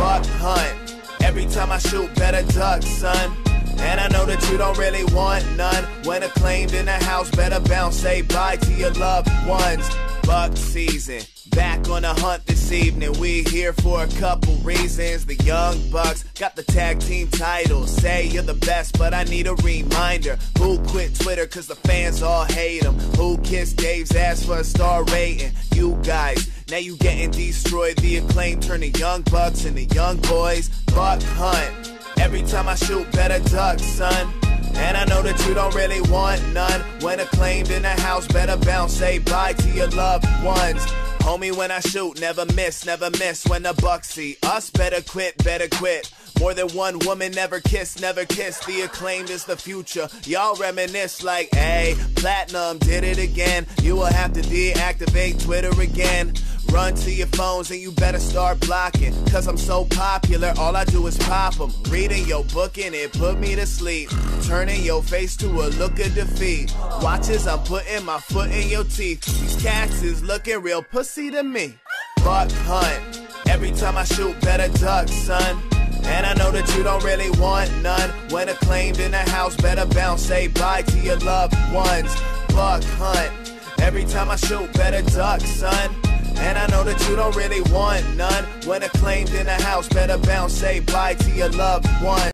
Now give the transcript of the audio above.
buck hunt. Every time I shoot, better duck, son. And I know that you don't really want none. When acclaimed in the house, better bounce, say bye to your loved ones. Buck season. Back on the hunt this evening, we here for a couple reasons. The Young Bucks got the tag team title. Say you're the best, but I need a reminder. Who quit Twitter cause the fans all hate him? Who kissed Dave's ass for a star rating? You now you getting destroyed. The acclaim turn the Young Bucks into Young Boys. Buck Hunt. Every time I shoot, better duck, son. And I know that you don't really want none. When acclaimed in the house, better bounce, say bye to your loved ones. Homie, when I shoot, never miss, never miss. When the bucks see us, better quit, better quit. More than one woman, never kiss, never kiss. The acclaimed is the future. Y'all reminisce like, hey, Platinum did it again. You will have to deactivate Twitter again. Run to your phones and you better start blocking. Cause I'm so popular, all I do is pop them. Reading your book and it put me to sleep. Turning your face to a look of defeat. Watch as I'm putting my foot in your teeth. These cats is looking real pussy to me. Buck hunt. Every time I shoot, better duck, son. And I know that you don't really want none. When acclaimed in the house, better bounce, say bye to your loved ones. Buck hunt. Every time I shoot, better duck, son. And I know that you don't really want none. When acclaimed in the house, better bounce, say bye to your loved one.